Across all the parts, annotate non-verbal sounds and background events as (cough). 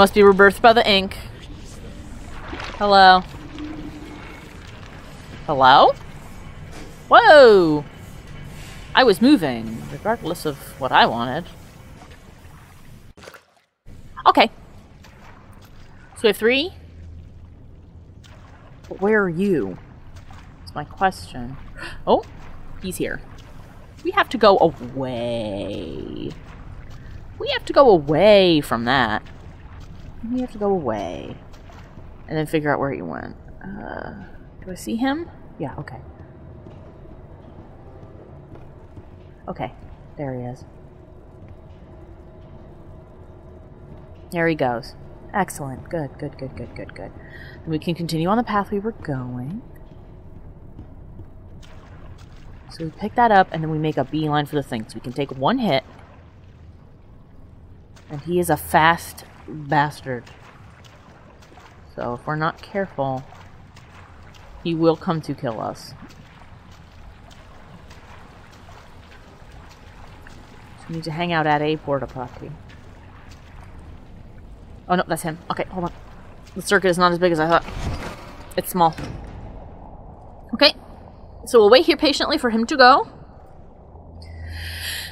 Must be rebirthed by the ink. Hello. Hello? Whoa! I was moving, regardless of what I wanted. Okay. So we have three. But where are you? That's my question. Oh, he's here. We have to go away. We have to go away from that. We have to go away. And then figure out where he went. Uh, do I see him? Yeah, okay. Okay, there he is. There he goes. Excellent. Good, good, good, good, good, good. And we can continue on the path we were going. So we pick that up, and then we make a beeline for the thing. So we can take one hit. And he is a fast bastard. So if we're not careful, he will come to kill us. So we need to hang out at a porta potty. Oh no, that's him. Okay, hold on. The circuit is not as big as I thought. It's small. Okay. So we'll wait here patiently for him to go.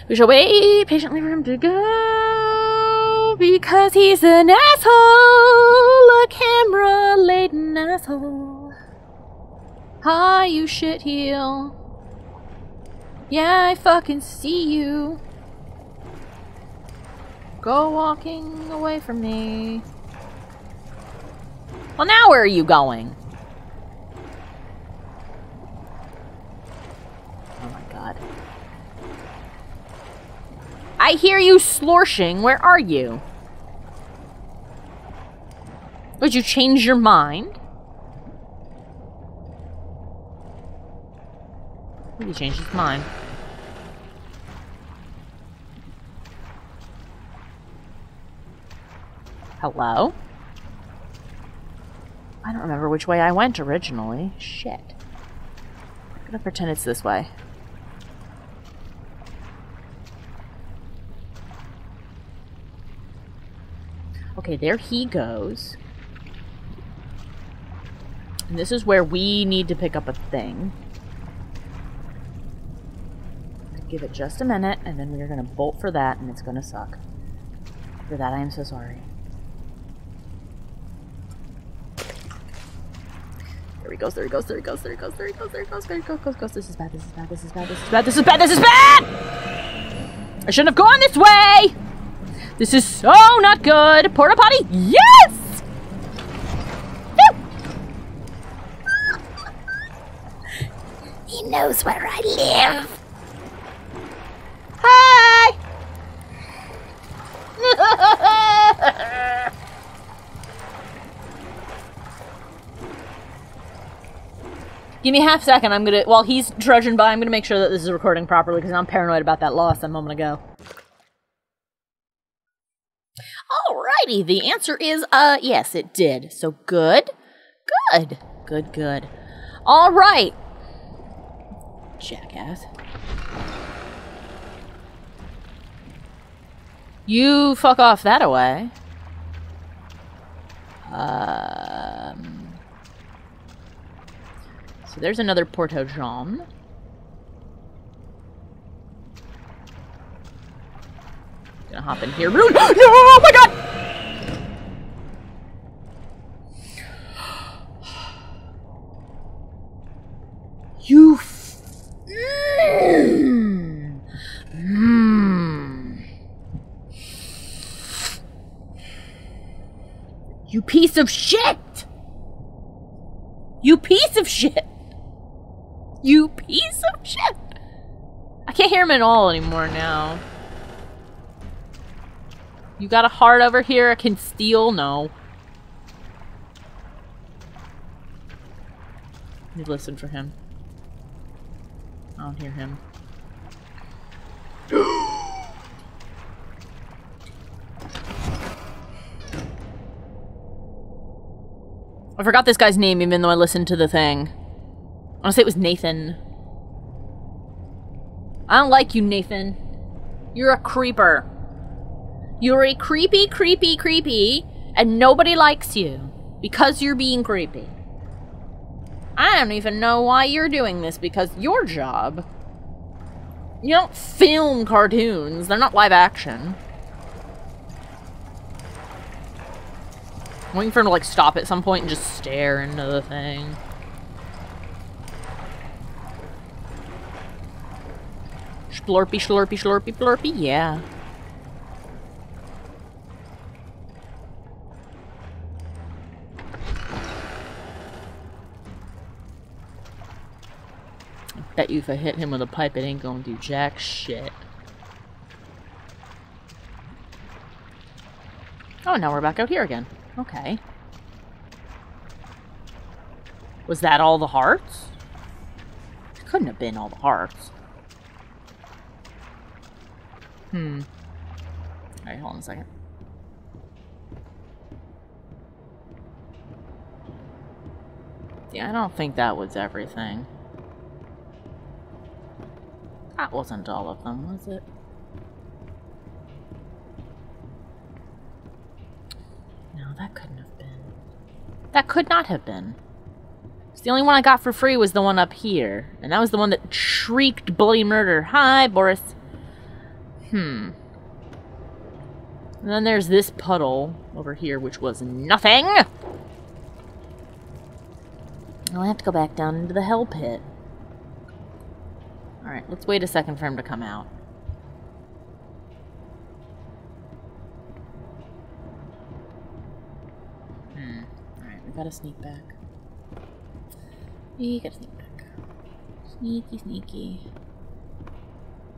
We shall wait patiently for him to go. Because he's an asshole. A camera laden asshole. Hi, you shitheel. Yeah, I fucking see you. Go walking away from me. Well, now where are you going? Oh my god. I hear you slorshing. Where are you? Would you change your mind? Maybe change his mind. Hello? I don't remember which way I went originally. Shit. I'm gonna pretend it's this way. Okay, there he goes. And this is where we need to pick up a thing. Give it just a minute, and then we're gonna bolt for that, and it's gonna suck. For that, I am so sorry. There he goes, there he goes, there he goes, there he goes, there he goes, there he goes, there he goes, goes, goes. This is bad, this is bad, this is bad, this is bad, this is bad, this is bad! I shouldn't have gone this way! This is so not good! Porta potty? Yes! He knows where I live. Hi! (laughs) Give me half second. I'm gonna while he's trudging by, I'm gonna make sure that this is recording properly because I'm paranoid about that loss a moment ago. Alrighty, the answer is uh yes, it did. So good. Good. Good, good. Alright. Jackass. You fuck off that away. Um, so there's another Porto John. Gonna hop in here. no! (gasps) Oh my god! You. F- mm. Mm. You piece of shit! You piece of shit! You piece of shit! I can't hear him at all anymore now. You got a heart over here I can steal? No. You listen for him. I don't hear him. I forgot this guy's name even though I listened to the thing. I want to say it was Nathan. I don't like you, Nathan. You're a creeper. You're a creepy, creepy, creepy And nobody likes you because you're being creepy. I don't even know why you're doing this because your job. You don't film cartoons, they're not live action. I'm waiting for him to like stop at some point and just stare into the thing. Splurpy, slurpy, slurpy, slurpy, yeah. Bet you if I hit him with a pipe, it ain't gonna do jack shit. Oh, now we're back out here again. Okay. Was that all the hearts? It couldn't have been all the hearts. Hmm. Alright, hold on a second. Yeah, I don't think that was everything. That wasn't all of them, was it? No, that couldn't have been. That could not have been. The only one I got for free was the one up here. And that was the one that shrieked bloody murder. Hi, Boris. Hmm. And then there's this puddle over here, which was nothing! I'll have to go back down into the hell pit. Alright, let's wait a second for him to come out. Hmm. Alright, we gotta sneak back. We gotta sneak back. Sneaky, sneaky.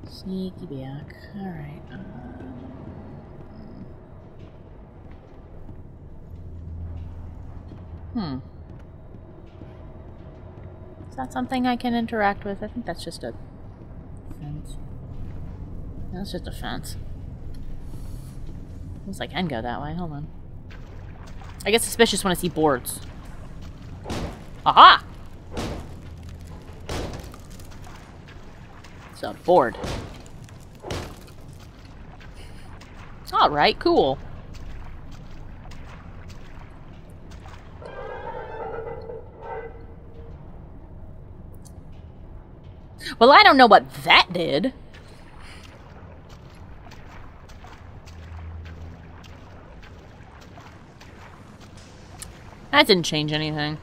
Sneaky back. Alright. Um... Hmm. Is that something I can interact with? I think that's just a fence. That's just a fence. Looks like I can go that way. Hold on. I get suspicious when I see boards. Aha! It's a board. It's Alright, cool. Well, I don't know what that did. That didn't change anything.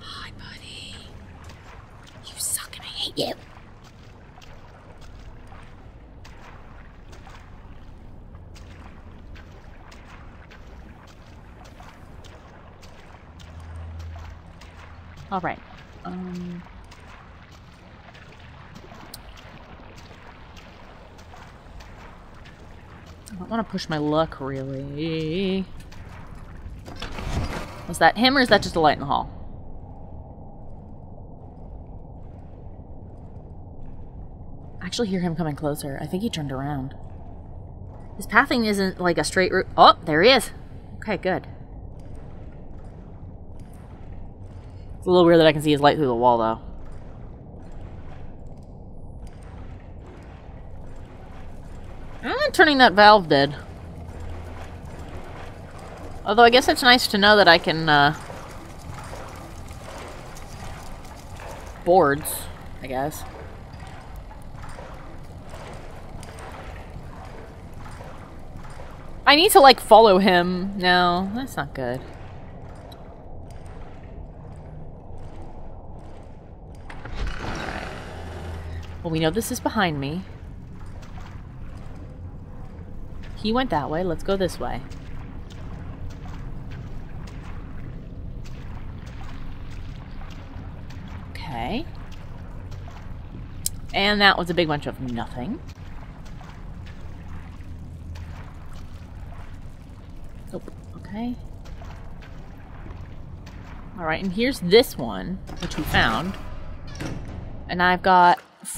Hi, buddy. You suck and I hate you. All right. Um. I don't want to push my luck, really. Was that him, or is that just a light in the hall? I actually hear him coming closer. I think he turned around. His pathing isn't like a straight route. Oh, there he is. Okay, good. It's a little weird that I can see his light through the wall, though. I'm turning that valve dead. Although I guess it's nice to know that I can, uh... Boards, I guess. I need to, like, follow him. No, that's not good. Well, we know this is behind me. He went that way. Let's go this way. Okay. And that was a big bunch of nothing. Nope. Okay. Alright, and here's this one, which we found. And I've got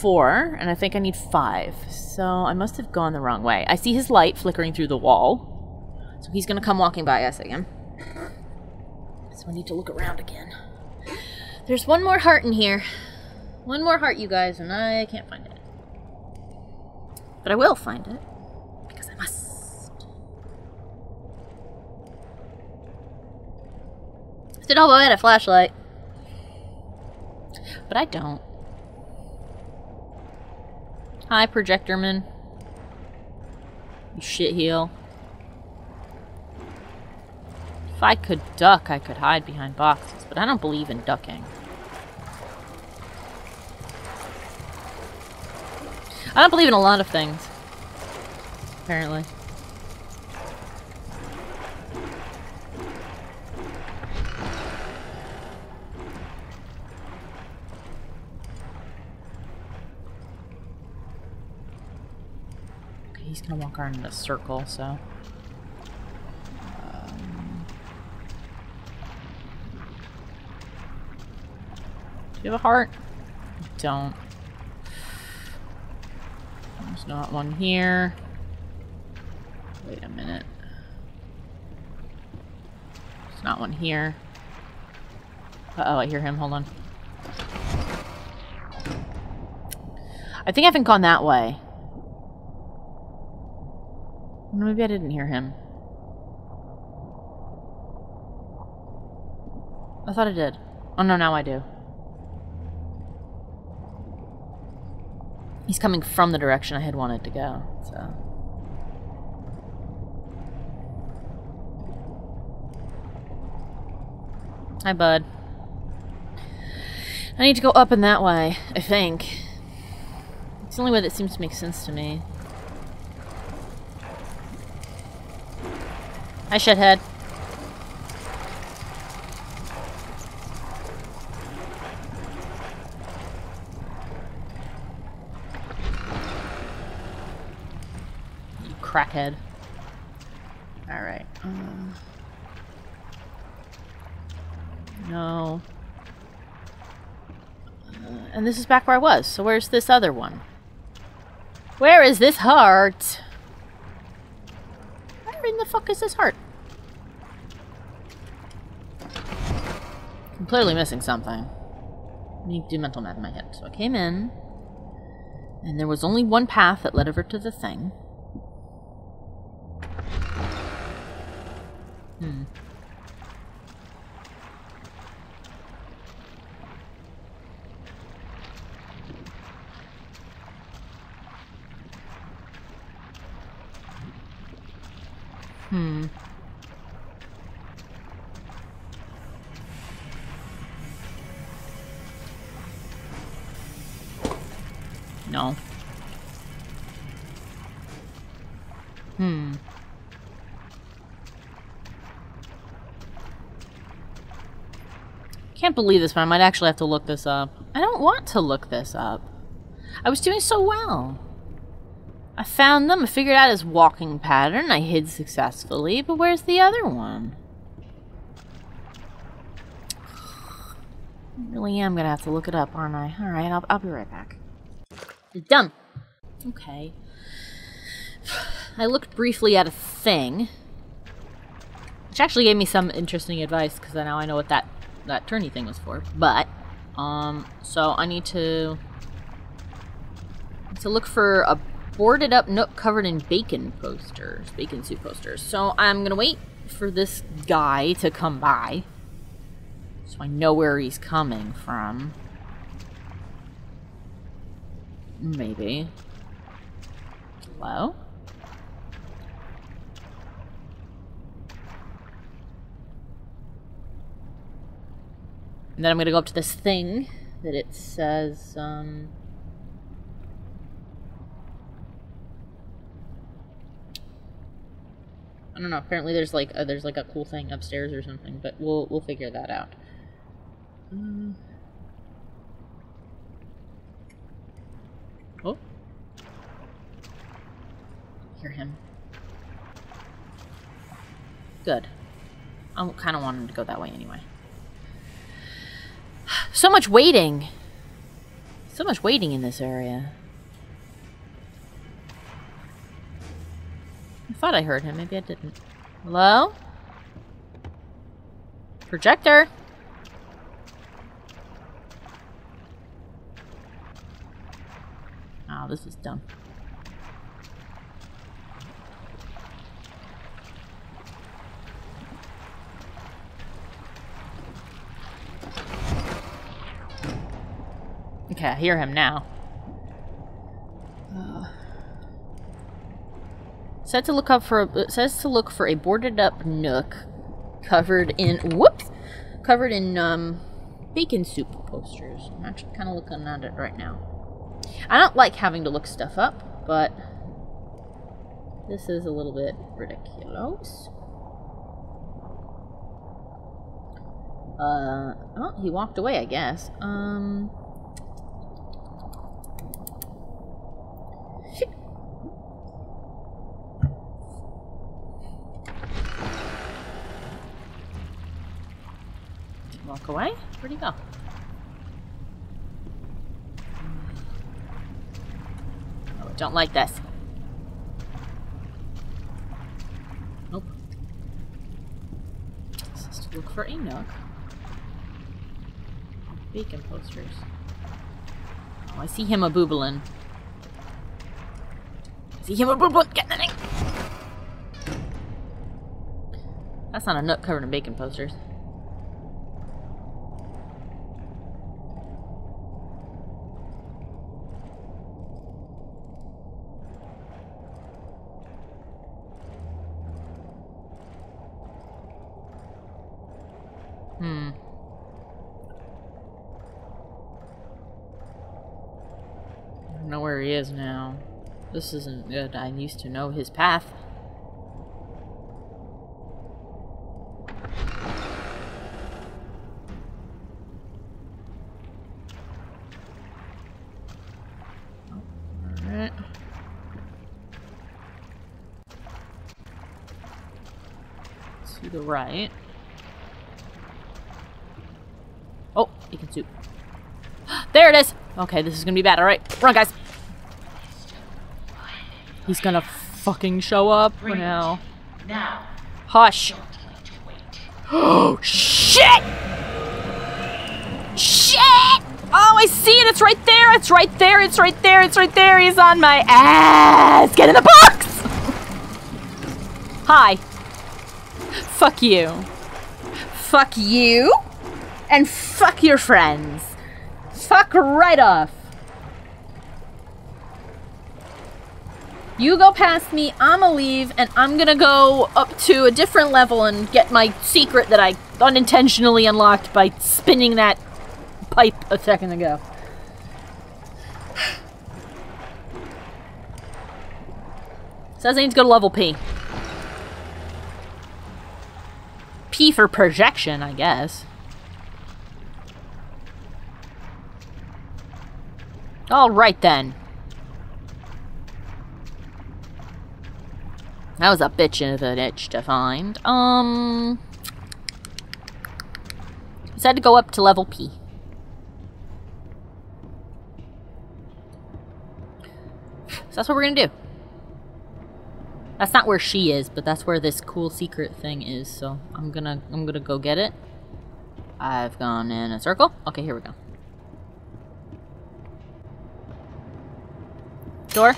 four, and I think I need five. So I must have gone the wrong way. I see his light flickering through the wall. So he's gonna come walking by us again. So I need to look around again. There's one more heart in here. One more heart, you guys, and I can't find it. But I will find it. Because I must. Did all had a flashlight. But I don't. Hi, Projectorman. You shitheel. If I could duck, I could hide behind boxes, but I don't believe in ducking. I don't believe in a lot of things. Apparently. Gonna walk around in a circle, so. Um, do you have a heart? Don't. There's not one here. Wait a minute. There's not one here. Uh oh, I hear him. Hold on. I think I haven't gone that way. Maybe I didn't hear him. I thought I did. Oh no, now I do. He's coming from the direction I had wanted to go, so. Hi, bud. I need to go up and that way, I think. It's the only way that seems to make sense to me. Hi, shithead. You crackhead. Alright. Um, no. Uh, and this is back where I was, so where's this other one? Where is this heart? The fuck is this heart? I'm clearly missing something. I need to do mental math in my head. So I came in, and there was only one path that led over to the thing. Hmm. Hmm. No. Hmm. Can't believe this, but I might actually have to look this up. I don't want to look this up. I was doing so well. I found them, I figured out his walking pattern, I hid successfully, but where's the other one? I really am gonna have to look it up, aren't I? Alright, I'll, I'll be right back. Done. Okay. I looked briefly at a thing, which actually gave me some interesting advice, because now I know what that, that turny thing was for. But, um, so I need to, to look for a boarded up nook covered in bacon posters, bacon soup posters. So I'm gonna wait for this guy to come by so I know where he's coming from. Maybe. Hello? And then I'm gonna go up to this thing that it says, um, I don't know. Apparently, there's like a, there's like a cool thing upstairs or something, but we'll we'll figure that out. Um, oh, hear him. Good. I kind of want him to go that way anyway. So much waiting. So much waiting in this area. I thought I heard him. Maybe I didn't. Hello? Projector! Oh, this is dumb. Okay, I hear him now. Ugh. Said to look up for a, says to look for a boarded up nook covered in whoops covered in um bacon soup posters. I'm actually kind of looking at it right now. I don't like having to look stuff up, but this is a little bit ridiculous. Uh, oh, he walked away, I guess. Um. Walk away? Where'd he go? Oh, don't like this. Nope. Look for a nook. Bacon posters. Oh, I see him a boobling. I see him a boobling. Get the thing. That's not a nook covered in bacon posters. Hmm. I don't know where he is now. This isn't good. I used to know his path. Right. Oh, bacon soup. There it is! Okay, this is gonna be bad. Alright, run, guys. He's gonna fucking show up Bring now. Now, Hush. don't like to wait. Oh, (gasps) shit! Shit! Oh, I see it. It's right there. It's right there. It's right there. It's right there. He's on my ass. Get in the box! Hi. Fuck you. Fuck you. And fuck your friends. Fuck right off. You go past me, I'ma leave, and I'm gonna go up to a different level and get my secret that I unintentionally unlocked by spinning that pipe a second ago. (sighs) Says I need to go to level P. P for projection, I guess. Alright then. That was a bitch of an itch to find. Um. Said to go up to level P. So that's what we're gonna do. That's not where she is, but that's where this cool secret thing is. So I'm gonna I'm gonna go get it. I've gone in a circle. Okay, here we go. Door.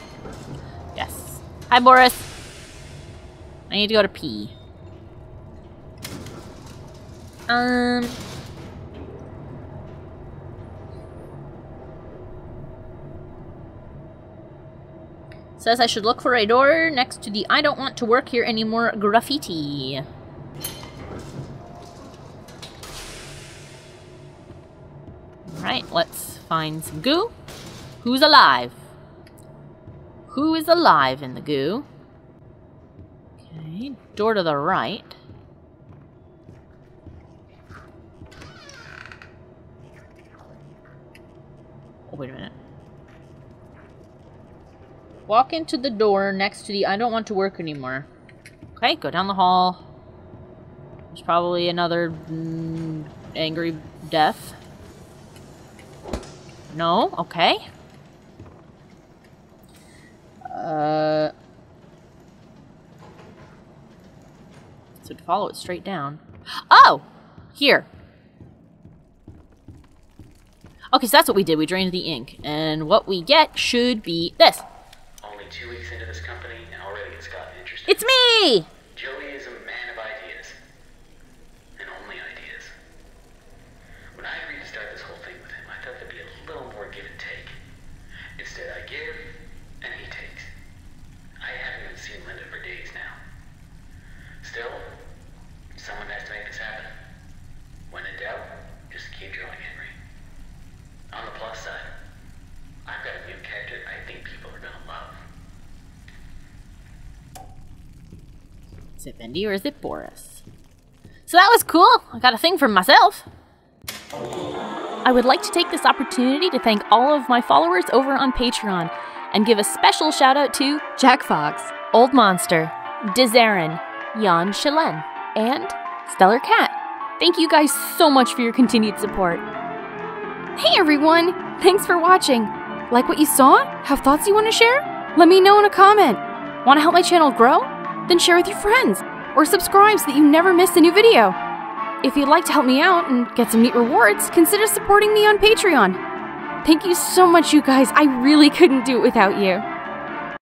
Yes. Hi, Boris. I need to go to pee. Um. Says I should look for a door next to the I don't want to work here anymore graffiti. Alright, let's find some goo. Who's alive? Who is alive in the goo? Okay, door to the right. Oh, wait a minute. Walk into the door next to the I don't want to work anymore. Okay, go down the hall. There's probably another mm, angry death. No? Okay. Uh. So to follow it straight down. Oh! Here. Okay, so that's what we did. We drained the ink. And what we get should be this. Only two weeks into this company, and already it's gotten interesting. It's me! Joey is a man of ideas. And only ideas. When I agreed to start this whole thing with him, I thought there'd be a little more give and it Bendy or is it Boris? So that was cool. I got a thing for myself. I would like to take this opportunity to thank all of my followers over on Patreon and give a special shout out to Jack Fox, Old Monster, Dizarin, Jan Shalen, and Stellar Cat. Thank you guys so much for your continued support. Hey everyone! Thanks for watching! Like what you saw? Have thoughts you want to share? Let me know in a comment! Want to help my channel grow? Then share with your friends! Or subscribe so that you never miss a new video! If you'd like to help me out and get some neat rewards, consider supporting me on Patreon! Thank you so much, you guys! I really couldn't do it without you!